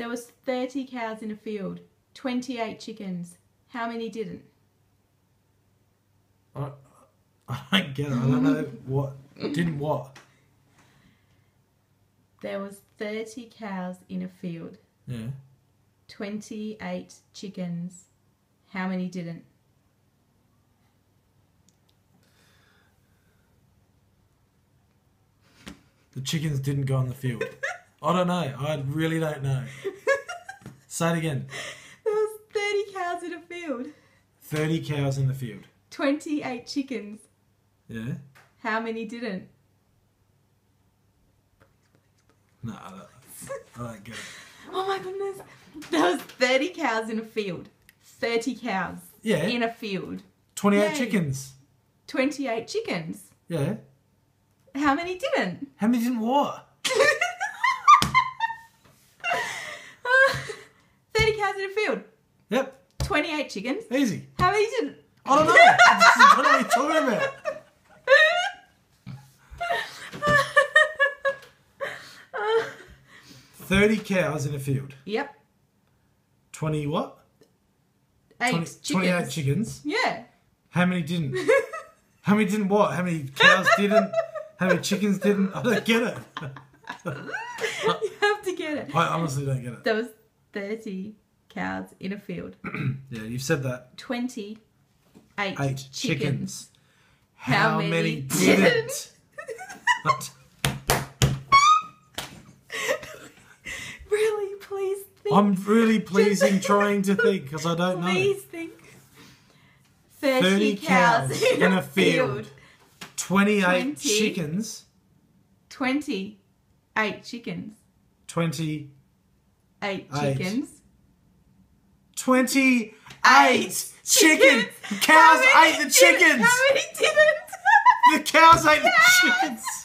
There was 30 cows in a field, 28 chickens. How many didn't? I, I don't get it. I don't know what. Didn't what? There was 30 cows in a field, Yeah. 28 chickens. How many didn't? The chickens didn't go in the field. I don't know. I really don't know. Say it again. There was 30 cows in a field, 30 cows in the field. 28 chickens. Yeah? How many didn't? No, I don't, I don't get it. Oh my goodness. There was 30 cows in a field. 30 cows Yeah. in a field. 28 Yay. chickens. 28 chickens. Yeah. How many didn't? How many didn't what? 30 cows in a field. Yep. 28 chickens. Easy. How many didn't? I don't know. What you're talking about. Thirty cows in a field. yep. Twenty what? Eight 20 chickens. Twenty-eight chickens. Yeah. How many didn't? How many didn't what? How many cows didn't? How many chickens didn't? I don't get it. you have to get it. I honestly don't get it. There was 30 cows in a field. Yeah, you've said that. 28 Eight chickens. chickens. How many didn't? really, please think. I'm really pleasing trying to think because I don't know. please think. 30, 30 cows, cows in, a, field. field. 28 20. chickens. 28 chickens. 20. 8 Eight. chickens. 28 Eight chicken. chickens. Cows ate the chickens. How many didn't? The cows ate the chickens.